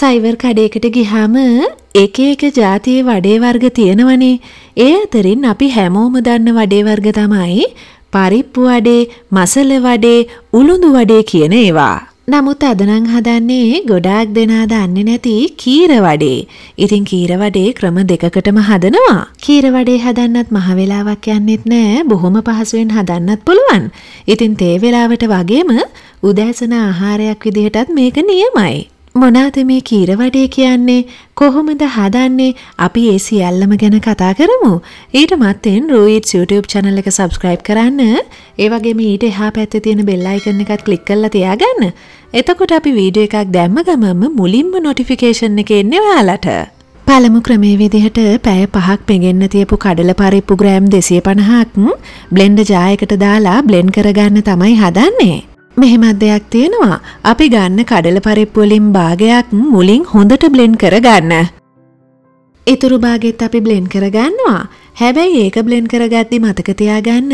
සයිවර් කඩේකට ගිහාම එක එක ජාතියේ වඩේ වර්ග තියෙනවනේ. ඒ අතරින් අපි හැමෝම දන්න වඩේ වර්ග තමයි පරිප්පු වඩේ, මසල වඩේ, උළුඳු වඩේ කියන ඒවා. නමුත් අද නම් හදන්නේ ගොඩාක් දෙනා දන්නේ නැති කීර වඩේ. ඉතින් කීර වඩේ ක්‍රම දෙකකටම හදනවා. කීර වඩේ හදන්නත් මහ වෙලාවක් යන්නෙත් නෑ. බොහොම පහසුවෙන් හදන්නත් පුළුවන්. ඉතින් තේ වෙලාවට වගේම උදෑසන ආහාරයක් විදිහටත් මේක නියමයි. මොනාද මේ කීර වඩේ කියන්නේ? කොහොමද හදන්නේ? අපි ඒ සියල්ලම ගැන කතා කරමු. ඊට මත්තෙන් රූයිට් YouTube channel එක subscribe කරන්න. ඒ වගේම ඊට එහා පැත්තේ තියෙන bell icon එකත් click කරලා තියාගන්න. එතකොට අපි වීඩියෝ එකක් දැම්ම ගමන්ම මුලින්ම notification එක එන්නේ ඔයාලට. පළමු ක්‍රමේ විදිහට පැය පහක් පෙගෙන්න තියපු කඩල පරිප්පු ග්‍රෑම් 250ක් බ්ලෙන්ඩර් ජායකට දාලා බ්ලෙන්ඩ් කරගන්න තමයි හදන්නේ. මෙහෙමත් දෙයක් තියෙනවා අපි ගන්න කඩල පරිප්පුවලින් භාගයක් මුලින් හොඳට බ්ලෙන්් කරගන්න. ඉතුරු භාගෙත් අපි බ්ලෙන්් කරගන්නවා හැබැයි ඒක බ්ලෙන්් කරගත්දි මතකතියාගන්න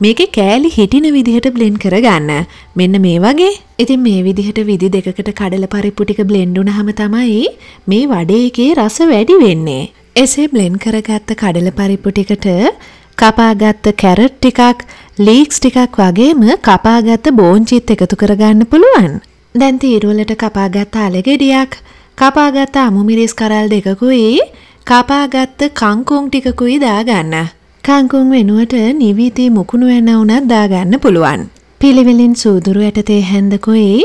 මේක කෑලි හිටින විදිහට බ්ලෙන්් කරගන්න මෙන්න මේ වගේ ඉතින් මේ විදිහට විදි දෙකට කඩල පරිප්පුටික බ්ලෙන්ඩුන හම තමයි මේ වඩේ එකේ රස වැඩි වෙන්නේ. එසේ බ්ලෙන්් කරගත්ත කඩල පරිප්පුටිකට කපාගත්ත කැරට් ටිකක් ලීක්ස් ටිකක් වගේම කපාගත්ත බෝංචිත් එකතු කරගන්න පුළුවන්. දැන් තීරුවලට කපාගත්ත අලගෙඩියක් කපාගත්ත අමුමිරිස් කරල් දෙකකුයි කපාගත්ත කංකුන් ටිකකුයි දාගන්න. කංකුන් වෙනුවට නිවීති මුකුණු වෙන වුනත් දාගන්න පුළුවන්. පිළිවෙලින් සූදුරු ඇට තේ හැන්දකුයි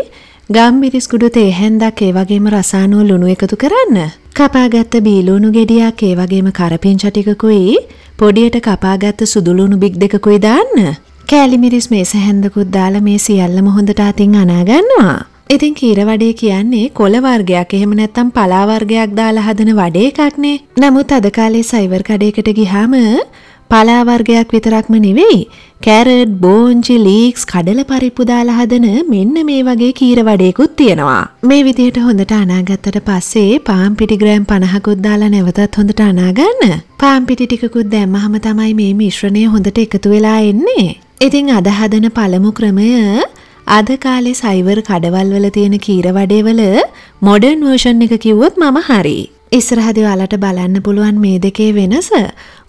ගම්බිරිස්කුඩු තේ හැන්දක් ඒ වගේම රසානෝ ලුණු එකතු කරන්න. කපාගත්ත බීලුණු ගෙඩියක් ඒ වගේම කරපිංච ටිකකුයි පොඩියට කපාගත්ත සුදුලුණු බික් දෙකකුයි දාන්න. කෑලිමිරිස් මේ සැහැන්දකුත් දාලා මේ සියල්ලම හොඳට අතින් අනාගන්නවා. ඉතින් කීර වඩේ කියන්නේ කොළ වර්ගයක් එහෙම නැත්තම් පලා වර්ගයක් දාලා හදන වඩේ එකක්නේ. නමුත් අද කාලේ සයිවර් කඩේකට ගිහාම පලා වර්ගයක් විතරක්ම නෙවෙයි කැරට් බෝංචි ලීක්ස් කඩල පරිප්පු දාලා හදන මෙන්න මේ වගේ කීර වඩේකුත් තියෙනවා. මේ විදිහට හොඳට අනාගත්තට පස්සේ පාම් පිටි ග්‍රෑම් 50කුත් දාලා නැවතත් හොඳට අනාගන්න. පාම් පිටි ටිකකුත් දැම්මහම තමයි මේ මිශ්‍රණය හොඳට එකතු වෙලා එන්නේ. ඉතින් අද හදන පළමු ක්‍රමය අද කාලේ සයිවර් කඩවල් වල තියෙන කීර වඩේවල මොඩර්න් වර්ෂන් එක කිව්වොත් මම හරි. ඉස්සරහදි ඔයාලට බලන්න පුළුවන් මේ දෙකේ වෙනස.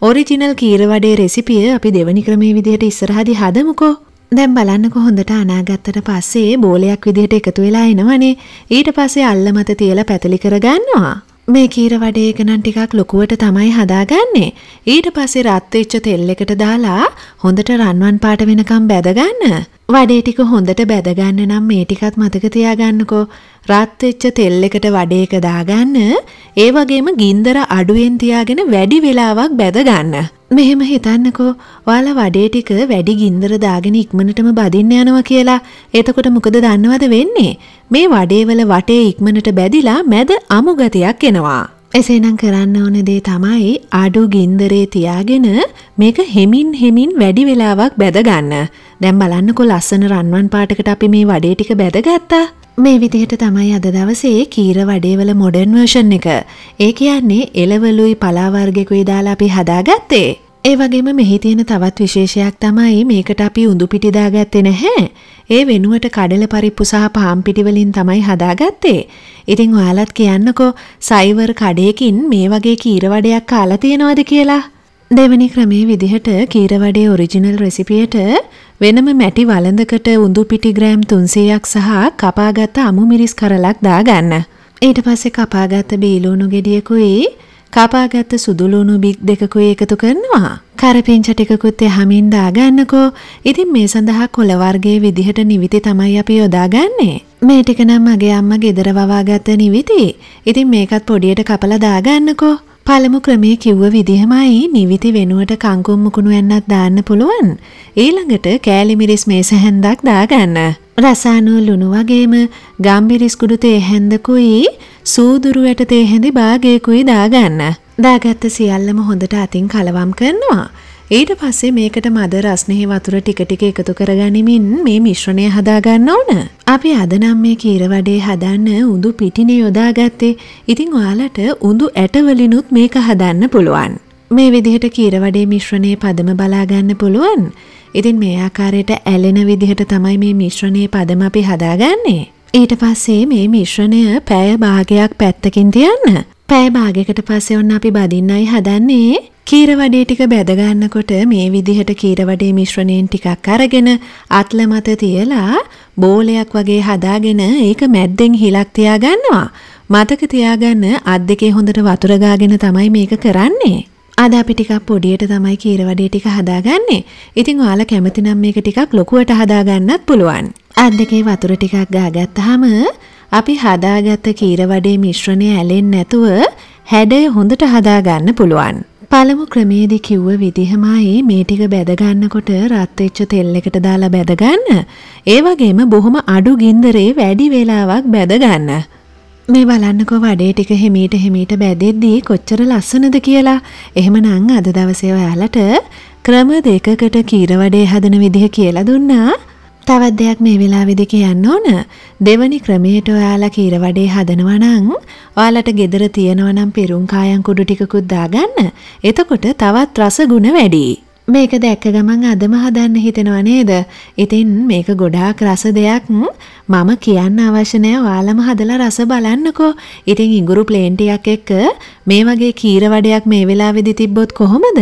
ඔරිජිනල් කීර වඩේ රෙසිපිය අපි දෙවනි ක්‍රමේ විදිහට ඉස්සරහදි හදමුකෝ. දැන් බලන්නකො හොඳට අනාගත්තට පස්සේ බෝලයක් විදිහට එකතු වෙලා එනවනේ. ඊට පස්සේ අල්ල මත තියලා පැතලි කරගන්නවා. මේ කීර වඩේ එක නම් ටිකක් ලොකුවට තමයි හදාගන්නේ. ඊට පස්සේ රත් වෙච්ච තෙල් එකට දාලා හොඳට රන්වන් පාට වෙනකම් බැදගන්න. වඩේ ටික හොඳට බැදගන්න නම් මේ ටිකත් මතක තියාගන්නකෝ. රත් වෙච්ච තෙල් එකට වඩේ එක දාගන්න. ඒ වගේම ගින්දර අඩුවෙන් තියාගෙන වැඩි වෙලාවක් බැදගන්න. මෙහෙම හිතන්නකෝ. ඔයාලා වඩේ ටික වැඩි ගින්දර දාගෙන ඉක්මනටම බදින්න යනවා කියලා. එතකොට මොකද දන්නවද වෙන්නේ? මේ වඩේවල වටේ ඉක්මනට බැදිලා මැද අමු ගතියක් එනවා. එසේනම් කරන්න ඕන දේ තමයි අඩු ගින්දරේ තියාගෙන මේක හෙමින් හෙමින් වැඩි වෙලාවක් බැදගන්න. දැන් බලන්නකො ලස්සන රන්වන් පාටකට අපි මේ වඩේ ටික බැදගත්තා. මේ විදිහට තමයි අද දවසේ කීර වඩේවල මොඩර්න් වර්ෂන් එක. ඒ කියන්නේ එළවලුයි පලාවර්ගෙකුයි දාලා අපි හදාගත්තේ. ඒ වගේම මෙහි තියෙන තවත් විශේෂයක් තමයි මේකට අපි උඳු පිටි දාගත්තේ නැහැ. ඒ වෙනුවට කඩල පරිප්පු සහ පාම් පිටි වලින් තමයි හදාගත්තේ. ඉතින් ඔයාලත් කියන්නකෝ සයිවර් කඩේකින් මේ වගේ කීර වඩයක් කාලා තියෙනවද කියලා. දෙවැනි ක්‍රමේ විදිහට කීර වඩේ ඔරිජිනල් රෙසිපියට වෙනම මැටි වළඳකට උඳු පිටි ග්‍රෑම් 300ක් සහ කපාගත්ත අමු මිරිස් කරලක් දාගන්න. ඊට පස්සේ කපාගත්ත බීලුණු ගෙඩියකුයි කපාගත්ත සුදුලුණු බික් දෙකකුයි එකතු කරනවා. කරපිංච ටිකකුත් එහමින් දාගන්නකෝ. ඉතින් මේ සඳහා කොළ වර්ගයේ විදිහට නිවිති තමයි අපි යොදාගන්නේ. මේ ටික නම් මගේ අම්මා ගෙදර වවාගත්ත නිවිති. ඉතින් මේකත් පොඩියට කපලා දාගන්නකෝ. පළමු ක්‍රමේ කිව්ව විදිහමයි නිවිති වෙනුවට කංකුම් මුකුණු වෙන්නත් දාන්න පුළුවන්. ඊළඟට කෑලි මිරිස් මේස හැන්දක් දාගන්න. රසානු ලුණු වගේම ගම්බිරිස් කුඩු තේ හැන්දකුයි සූදුරු ඇට තේ හැඳි භාගයකුයි දාගන්න. දාගත්ත සියල්ලම හොඳට අතින් කලවම් කරනවා. ඊට පස්සේ මේකට මද රස්නෙහි වතුර ටික ටික එකතු කරගනිමින් මේ මිශ්‍රණය හදාගන්න ඕන. අපි අද නම් මේ කීර වඩේ හදන්න උඳු පිටිනේ යොදාගත්තේ. ඉතින් ඔයාලට උඳු ඇටවලිනුත් මේක හදන්න පුළුවන්. මේ විදිහට කීර වඩේ මිශ්‍රණයේ පදම බලාගන්න පුළුවන්. ඉතින් මේ ආකාරයට ඇලෙන විදිහට තමයි මේ මිශ්‍රණයේ පදම අපි හදාගන්නේ. ඊට පස්සේ මේ මිශ්‍රණය පැය භාගයක් පැත්තකින් තියන්න. පැය භාගයකට පස්සේ ඔන්න අපි බදින්නයි හදන්නේ කීරවඩේ ටික බැදගන්නකොට මේ විදිහට කීරවඩේ මිශ්‍රණයෙන් ටිකක් අරගෙන අත්ල මත තියලා බෝලයක් වගේ හදාගෙන ඒක මැද්දෙන් හිලක් තියාගන්නවා. මතක තියාගන්න අත් දෙකේ හොඳට වතුර ගාගෙන තමයි මේක කරන්නේ. අද අපි ටිකක් පොඩියට තමයි කීරවඩේ ටික හදාගන්නේ. ඉතින් ඔයාලා කැමති නම් මේක ටිකක් ලොකුවට හදාගන්නත් පුළුවන්. අත් දෙකේ වතුර ටිකක් ගාගත්තාම අපි හදාගත්ත කීරවඩේ මිශ්‍රණය ඇලෙන්නේ නැතුව හැඩය හොඳට හදාගන්න පුළුවන්. පළමු ක්‍රමේදී කිව්ව විදිහමයි මේ ටික බැදගන්නකොට රත් වෙච්ච තෙල් එකට දාලා බැදගන්න. ඒ වගේම බොහොම අඩු ගින්දරේ වැඩි වේලාවක් බැදගන්න. මේ බලන්නකෝ වඩේ ටික හිමීට හිමීට බැදෙද්දී කොච්චර ලස්සනද කියලා. එහෙමනම් අද දවසේ ඔයාලට ක්‍රම දෙකකට කීර වඩේ හදන විදිහ කියලා දුන්නා. තවත් දෙයක් මේ වෙලාවේදී කියන්න ඕන. දෙවනි ක්‍රමයට ඔයාලා කීර වඩේ හදනවා නම් ඔයාලට ගෙදර තියෙනවා නම් පෙරුම් කායන් කුඩු ටිකකුත් දාගන්න. එතකොට තවත් රස ගුණ වැඩි. මේක දැක්ක ගමන් අදම හදන්න හිතෙනවා නේද? ඉතින් මේක ගොඩාක් රස දෙයක් මම කියන්න අවශ්‍ය නැහැ ඔයාලම හදලා රස බලන්නකෝ. ඉතින් ඉඟුරු ප්ලේන් ටිකක් එක්ක මේ වගේ කීර වඩයක් මේ වෙලාවේදී තිබ්බොත් කොහොමද?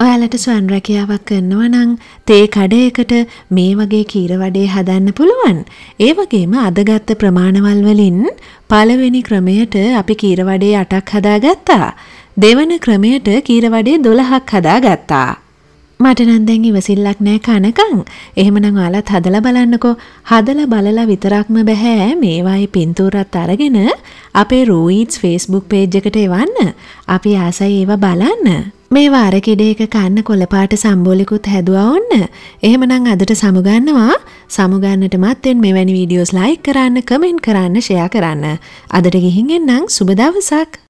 ඔයාලට ස්වන් රැකියාවක් කරනවා නම් තේ කඩයකට මේ වගේ කීර වඩේ හදන්න පුළුවන්. ඒ වගේම අදගත්ත ප්‍රමාණවල් වලින් පළවෙනි ක්‍රමයට අපි කීර වඩේ 8ක් හදාගත්තා. දෙවන ක්‍රමයට කීර වඩේ 12ක් හදාගත්තා. මට නම් දැන් ඉවසිල්ලක් නෑ කනකම්. එහෙමනම් ඔයාලත් හදලා බලන්නකෝ. හදලා බලලා විතරක්ම බෑ මේවායේ පින්තූරත් අරගෙන අපේ රූයිට්ස් Facebook page එකට එවන්න. අපි ආසයි ඒවා බලන්න. මේ වාර කිඩේක කන්න කොළපාට සම්බෝලිකුත් හැදුවා ඔන්න. එහෙමනම් අදට සමුගන්නවා. සමුගන්නට මත්තෙන් මෙවැනි වීඩියෝස් ලයික් කරන්න, කමෙන්ට් කරන්න, ෂෙයා කරන්න. අදට ගිහින් එන්නම් සුබ දවසක්.